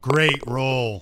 Great roll.